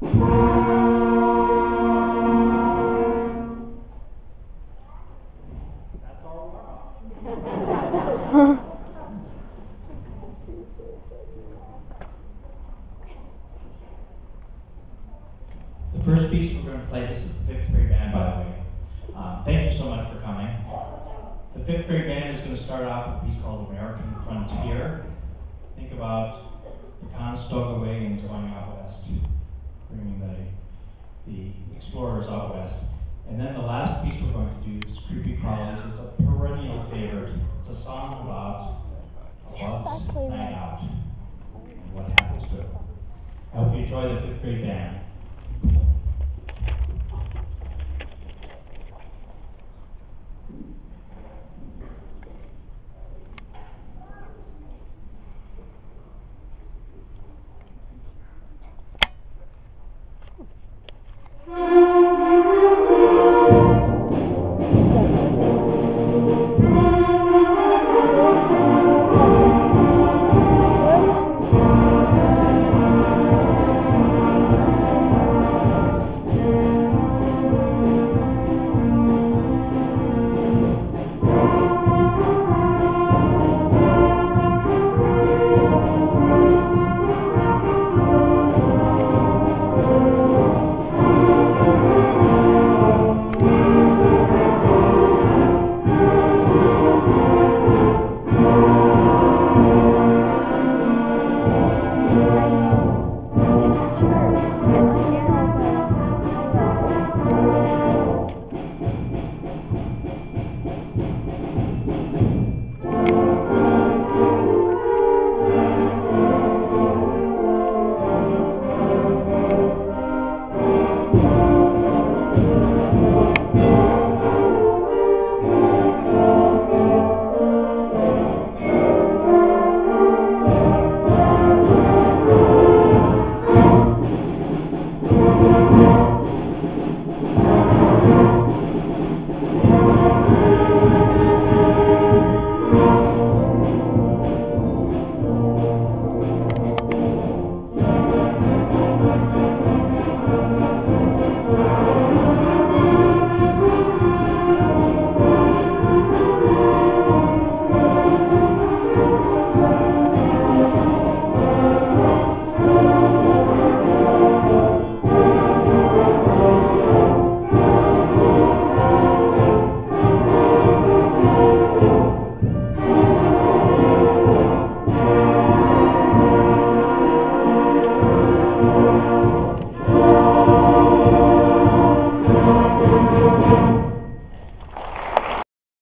The first piece we're going to play, this is the fifth grade band, by the way. Um, thank you so much for coming. The fifth grade band is going to start off with a piece called American Frontier. Think about the Conestoga Wagons going out west, bringing the, the explorers out west. And then the last piece we're going to do is Creepy Crawlies. It's a perennial favorite. It's a song about a love's night out and what happens to it. I hope you enjoy the fifth grade band.